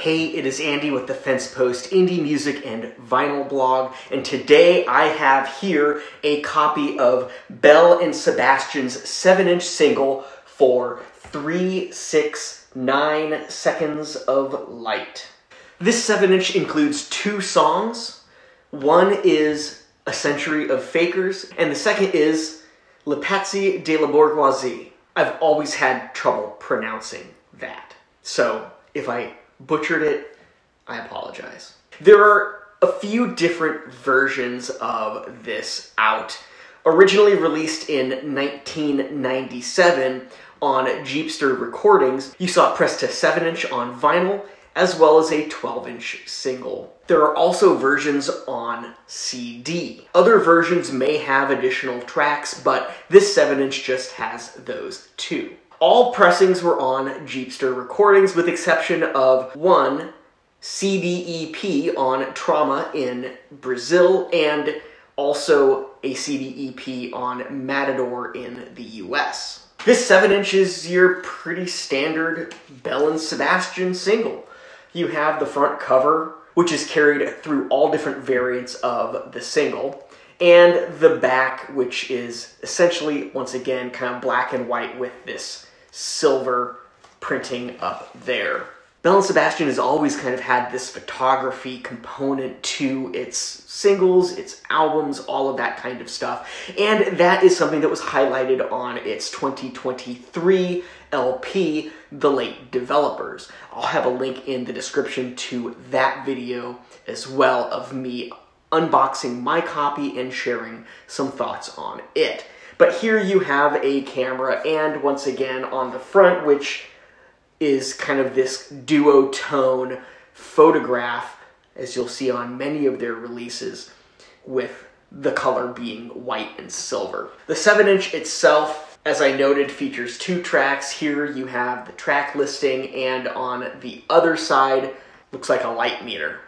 Hey, it is Andy with the FensePost Indie Music and Vinyl blog, and today I have here a copy of Belle and Sebastian's 7 inch single for 369 Seconds of Light. This 7 inch includes two songs. One is A Century of Fakers, and the second is Le Pazzi de la Bourgeoisie. I've always had trouble pronouncing that. So if I butchered it, I apologize. There are a few different versions of this out. Originally released in 1997 on Jeepster Recordings, you saw it pressed to 7 inch on vinyl as well as a 12 inch single. There are also versions on CD. Other versions may have additional tracks, but this 7 inch just has those two. All pressings were on Jeepster recordings with exception of one CD EP on Trama in Brazil and also a CD EP on Matador in the US. This 7 inch is your pretty standard Belle and Sebastian single. You have the front cover, which is carried through all different variants of the single and the back, which is essentially, once again, kind of black and white with this silver printing up there. Belle and Sebastian has always kind of had this photography component to its singles, its albums, all of that kind of stuff. And that is something that was highlighted on its 2023 LP, The Late Developers. I'll have a link in the description to that video as well of me unboxing my copy and sharing some thoughts on it. But here you have a camera and once again on the front, which is kind of this duotone photograph, as you'll see on many of their releases, with the color being white and silver. The 7-inch itself, as I noted, features two tracks. Here you have the track listing, and on the other side, looks like a light meter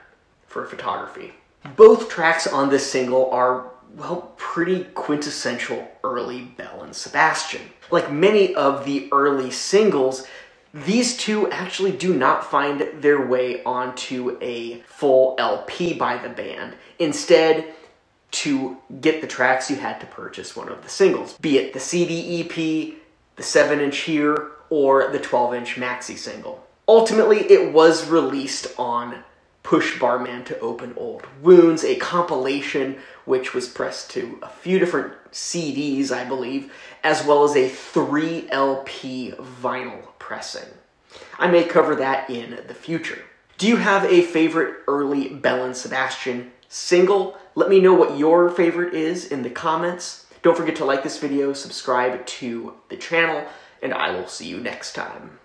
for photography. Both tracks on this single are well, pretty quintessential early Belle and Sebastian. Like many of the early singles, these two actually do not find their way onto a full LP by the band. Instead, to get the tracks, you had to purchase one of the singles, be it the CD EP, the 7 inch here, or the 12 inch maxi single. Ultimately, it was released on Push Barman to Open Old Wounds, a compilation which was pressed to a few different CDs, I believe, as well as a 3 LP vinyl pressing. I may cover that in the future. Do you have a favorite early Belle and Sebastian single? Let me know what your favorite is in the comments. Don't forget to like this video, subscribe to the channel, and I will see you next time.